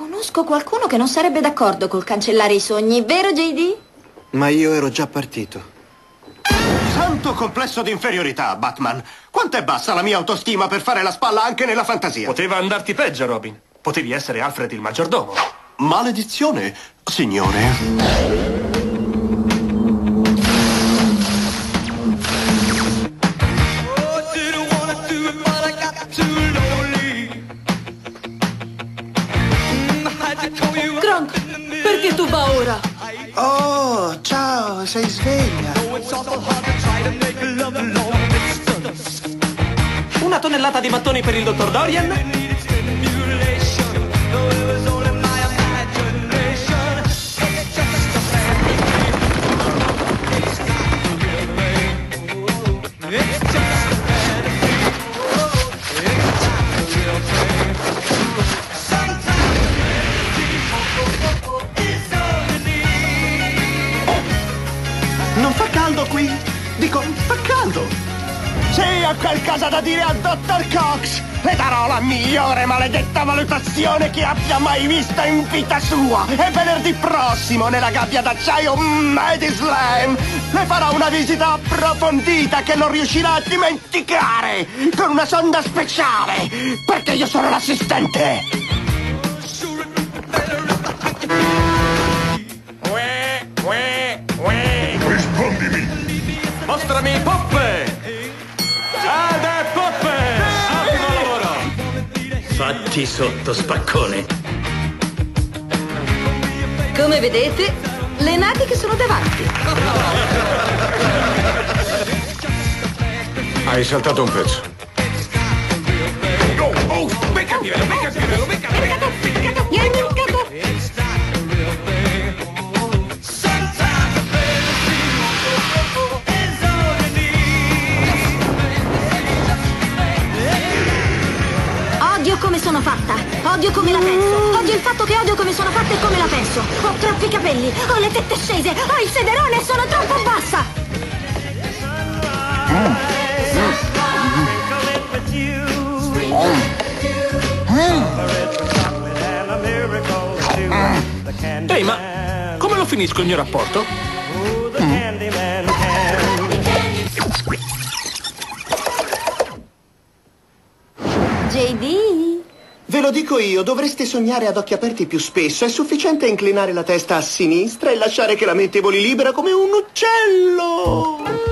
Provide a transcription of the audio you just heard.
Conosco qualcuno che non sarebbe d'accordo col cancellare i sogni, vero JD? Ma io ero già partito. Santo complesso di inferiorità, Batman. Quanto è bassa la mia autostima per fare la spalla anche nella fantasia? Poteva andarti peggio, Robin. Potevi essere Alfred il maggiordomo. Maledizione, signore. Gronk, perché tu va ora? Oh, ciao, sei sveglia. Una tonnellata di mattoni per il dottor Dorian? Caldo qui? Dico, fa caldo. Sì, ho qualcosa da dire al dottor Cox. Le darò la migliore maledetta valutazione che abbia mai visto in vita sua. E venerdì prossimo, nella gabbia d'acciaio Medislam, le farò una visita approfondita che non riuscirà a dimenticare. Con una sonda speciale. Perché io sono l'assistente. Mostrami poppe! Ed è poppe! Ottimo lavoro! Fatti sotto, spaccone. Come vedete, le natiche sono davanti. Hai saltato un pezzo. Oh, oh, becca Pirello, sono fatta, odio come la penso, odio il fatto che odio come sono fatta e come la penso. Ho troppi capelli, ho le tette scese, ho il sederone e sono troppo bassa. Ehi, ma come lo finisco il mio rapporto? JD? Ve lo dico io, dovreste sognare ad occhi aperti più spesso. È sufficiente inclinare la testa a sinistra e lasciare che la mente voli libera come un uccello.